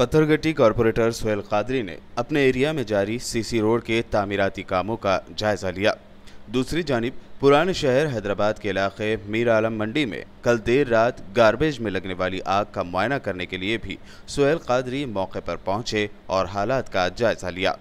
Pathergatti corporator Sohail Qadri ने अपने area में जारी सीसी रोड के तामीराती कामों का जायजा लिया। दूसरी जानब, पुराने शहर हैदराबाद के इलाके मीर आलम मंडी में कल देर रात गार्बेज में लगने वाली आग का मुआयना करने के लिए भी सोहेल कादरी मौके पर पहुँचे और हालात का जायजा लिया।